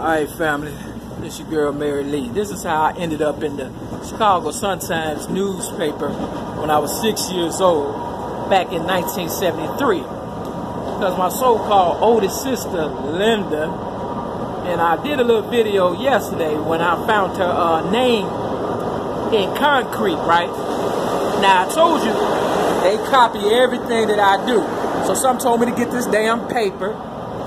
Alright, family. This your girl, Mary Lee. This is how I ended up in the Chicago Sun-Times newspaper when I was six years old back in 1973. Because my so-called oldest sister, Linda, and I did a little video yesterday when I found her uh, name in concrete, right? Now, I told you they copy everything that I do. So some told me to get this damn paper.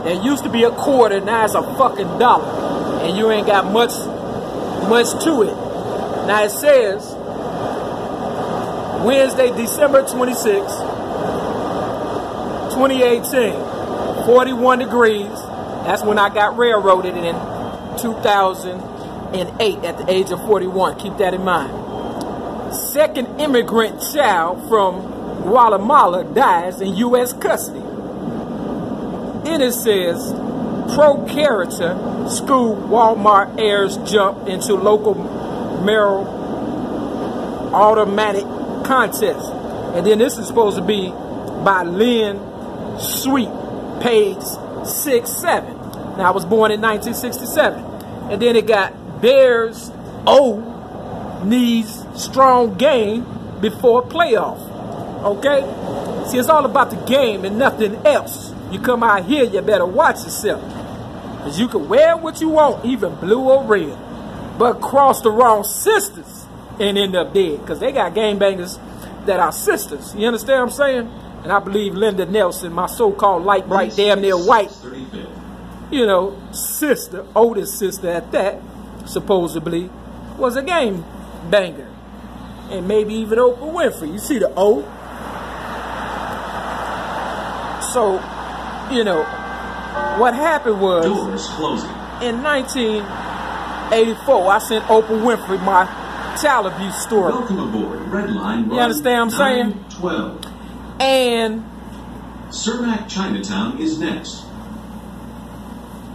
That used to be a quarter, now it's a fucking dollar. And you ain't got much much to it. Now it says Wednesday, December 26, 2018, 41 degrees. That's when I got railroaded in 2008 at the age of 41. Keep that in mind. Second immigrant child from Guatemala dies in U.S. custody. Then it says, pro character school Walmart heirs jump into local mayoral automatic contest. And then this is supposed to be by Lynn Sweet, page 6 7. Now, I was born in 1967. And then it got Bears O needs strong game before playoff. Okay? See, it's all about the game and nothing else. You come out here, you better watch yourself. Because you can wear what you want, even blue or red. But cross the wrong sisters and end up dead. Because they got game bangers that are sisters. You understand what I'm saying? And I believe Linda Nelson, my so-called light bright, damn near white, you know, sister, oldest sister at that, supposedly, was a game banger. And maybe even Oprah Winfrey. You see the O? So, you know, what happened was Doors closing. in 1984, I sent Oprah Winfrey my child abuse story. Welcome aboard Red Line. You understand what I'm saying? 12. And Cermak Chinatown is next.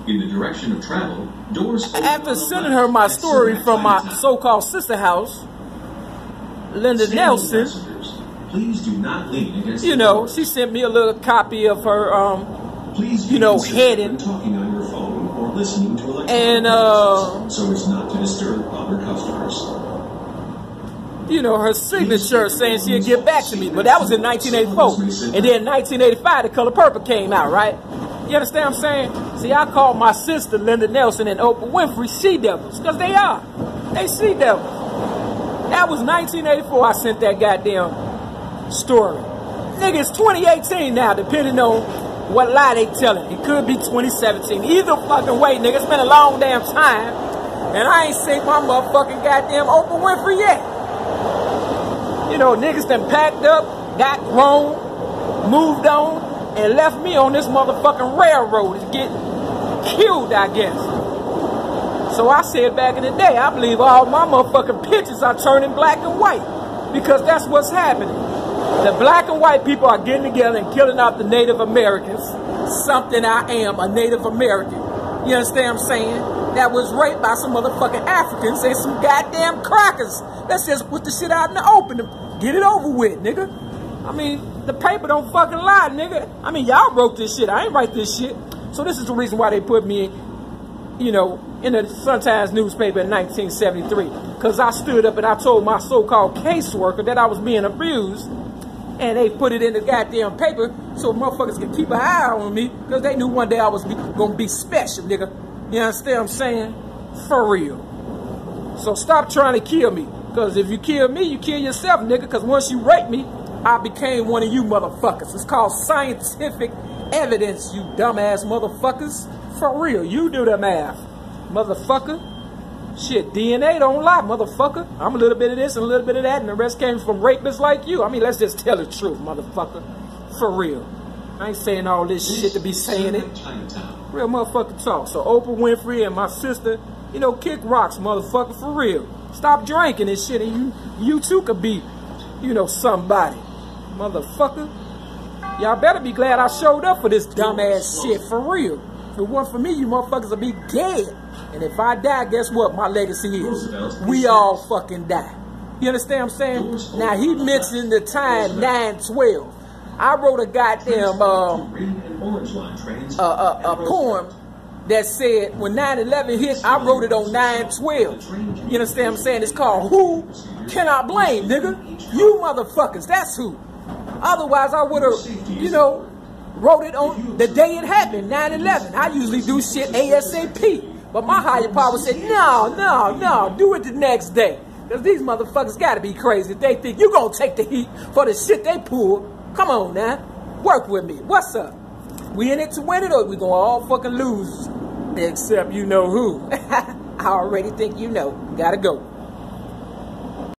In the direction of travel, doors after sending her my story Cermak from my so-called sister house, Linda Standing Nelson, Please do not lean against you know, doors. she sent me a little copy of her, um, you know, considerate heading. talking on your phone or listening to electronic And, uh, so as not to disturb other customers. you know, her signature saying she'd get back to me. But that was in 1984. And then 1985, The Color Purple came out, right? You understand what I'm saying? See, I called my sister, Linda Nelson, and Oprah Winfrey she-devils. Because they are. They she-devils. That was 1984 I sent that goddamn story. Nigga, it's 2018 now, depending on what lie they telling. It could be 2017. Either fucking way, nigga. It's been a long damn time. And I ain't seen my motherfucking goddamn Oprah Winfrey yet. You know, niggas done packed up, got grown, moved on, and left me on this motherfucking railroad to get killed, I guess. So I said back in the day, I believe all my motherfucking pictures are turning black and white. Because that's what's happening. The black and white people are getting together and killing off the Native Americans. Something I am, a Native American. You understand what I'm saying? That was raped by some motherfucking Africans and some goddamn crackers. Let's just put the shit out in the open and get it over with, nigga. I mean, the paper don't fucking lie, nigga. I mean, y'all wrote this shit. I ain't write this shit. So this is the reason why they put me you know, in the Sun-Times newspaper in 1973. Because I stood up and I told my so-called caseworker that I was being abused. And they put it in the goddamn paper so motherfuckers could keep an eye on me. Because they knew one day I was be, gonna be special, nigga. You understand what I'm saying? For real. So stop trying to kill me. Because if you kill me, you kill yourself, nigga. Because once you rape me, I became one of you motherfuckers. It's called scientific evidence, you dumbass motherfuckers. For real, you do the math, motherfucker. Shit, DNA don't lie, motherfucker. I'm a little bit of this and a little bit of that, and the rest came from rapists like you. I mean, let's just tell the truth, motherfucker. For real. I ain't saying all this shit to be saying it. Real motherfucking talk. So Oprah Winfrey and my sister, you know, kick rocks, motherfucker, for real. Stop drinking and shit, and you you too could be, you know, somebody. Motherfucker. Y'all better be glad I showed up for this dumbass shit, for real. If it weren't for me, you motherfuckers would be dead. And if I die, guess what my legacy is? We all fucking die. You understand what I'm saying? Now, he mentioned the time 912. I wrote a goddamn, um, Green and orange line trains a, a, a poem that said when 9-11 hit, I wrote it on 9-12. You understand what I'm saying? It's called Who Can I Blame, nigga? You motherfuckers, that's who. Otherwise, I would have, you know, wrote it on the day it happened, 9-11. I usually do shit ASAP. But my higher power said, no, no, no, do it the next day. Because these motherfuckers got to be crazy. They think you going to take the heat for the shit they pull. Come on now. Work with me. What's up? We in it to win it or we going to all fucking lose? Except you know who. I already think you know. Gotta go.